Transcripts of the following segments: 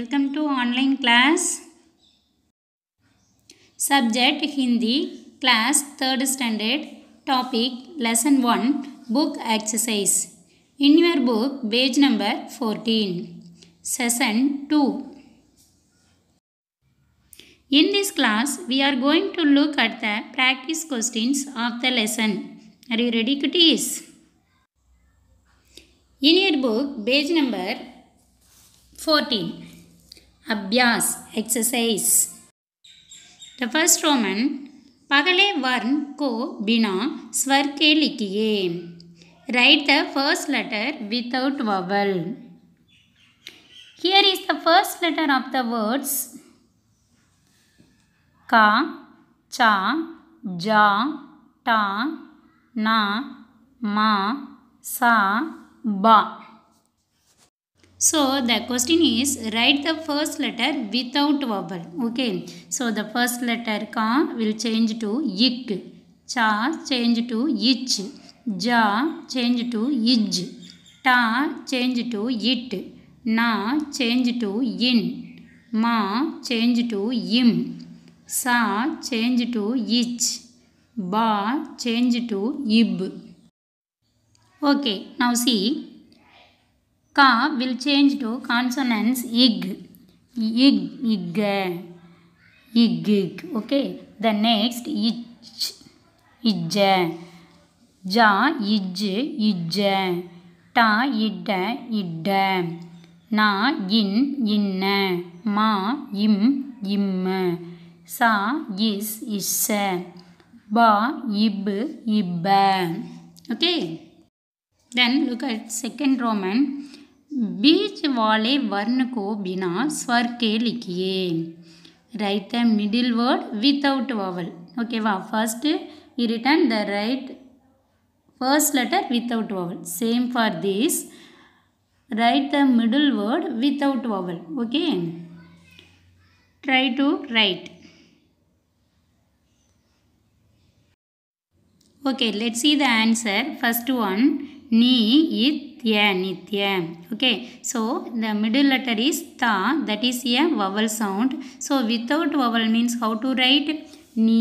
online class. Subject Hindi, class 3rd standard, topic lesson 1, book exercise. In your book, page number 14, session 2. In this class, we are going to look at the practice questions of the lesson. Are you ready, cuties? In your book, page number 14, Abhyas, exercise. The first Roman, पगले वर्ण को बिना स्वर के लिखिए write the first letter without vowel here is the first letter of the words का चा जा टा ना मा सा ba. So the question is write the first letter without vowel. Okay. So the first letter ka will change to ik. Cha change to ich. Ja change to ij. Ta change to it. Na change to in. Ma change to im. Sa change to ich. Ba change to ib. Okay. Now see ka will change to consonants ig ig ig ig ig okay the next ich ij ja ij ij ta id id na in in ma im im sa is is ba ib ib okay then look at second roman बीच वाले वर्ण को बिना स्वर के लिखिए write the middle word without vowel okay वा first you written the right first letter without vowel same for this write the middle word without vowel okay try to write okay let's see the answer first one ni itya nitya okay so the middle letter is ta that is a vowel sound so without vowel means how to write ni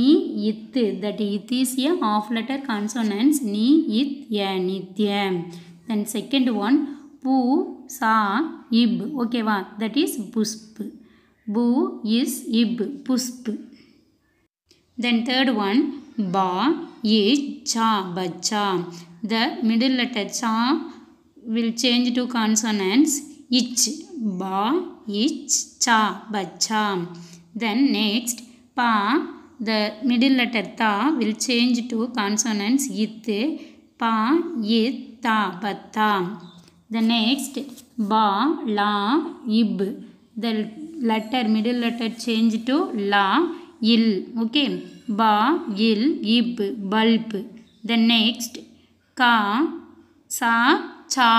it that it is a half letter consonants ni it itya nitya then second one pu sa ib okay va that is pusp bu is ib pusp then third one ba is cha bacha the middle letter cha will change to consonants ich ba ich cha bacha then next pa the middle letter ta will change to consonants it pa it ta batta the next ba la ib. The letter middle letter change to la il. Okay. Ba il ib bulb. The next ka sa cha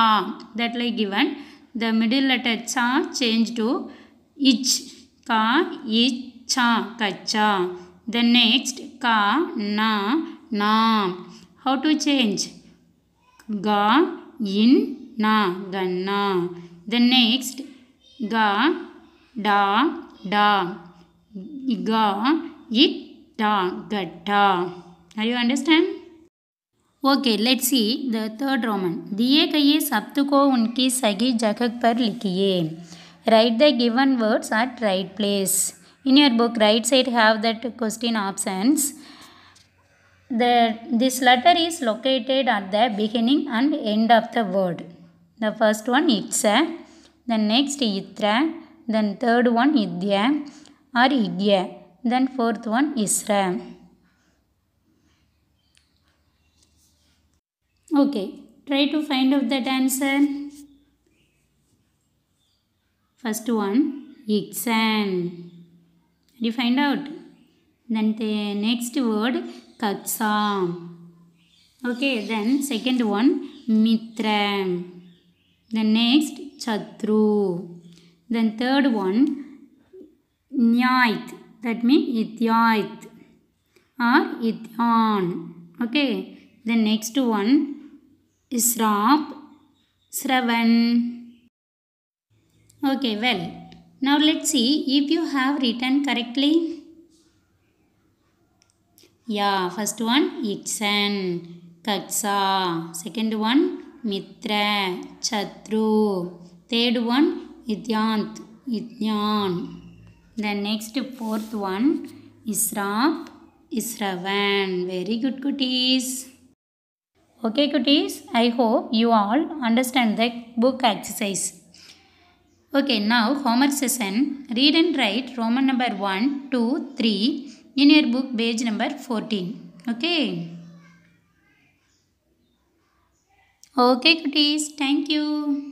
that like given. The middle letter cha change to ich ka ich cha kacha the next ka na na. How to change? Ga in na ganna the next ga da da. Ga it da gatta are you understand okay let's see the third Roman दिए गए शब्द को उनकी सही जगह पर लिखिए write the given words at right place in your book right side have that question options the this letter is located at the beginning and end of the word the first one itsa the next itra then third one idya or idya then fourth one isra Okay, try to find out that answer. First one, exam. Did you find out? Then the next word, katsa. Okay, then second one, mitra. The next, chatru. Then third one, nyait. That means ityait or ityan. Okay, the next one, Israp, Sravan. Okay, well, Now let's see if you have written correctly. Yeah, first one Iksan, Katsa. Second one Mitra, Chatru. Third one Idyant, Idyan. The next fourth one Israp, Isravan. Very good cuties. Okay cuties, I hope you all understand the book exercise. Okay, now homework session. Read and write Roman number 1, 2, 3 in your book page number 14. Okay. Okay cuties, thank you.